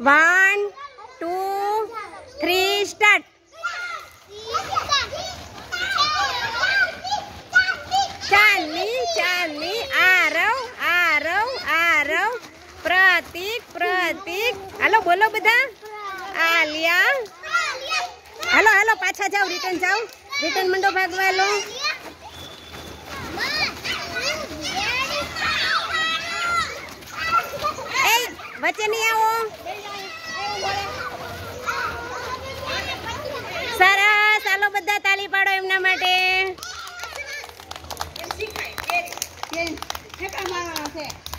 One two three start Chandni Chandni Aarav Aarav Aarav. Pratik Pratik. Hello, બોલો બધા. આલિયા. હાલો હાલો, પાછા જાઓ રિટર્ન જાઓ. રિટર્ન મંડો ભાગવા લો. વચ્ચે નહીં આવો. સરસ. ચાલો બધા તાલી પાડો એમના માટે. છે.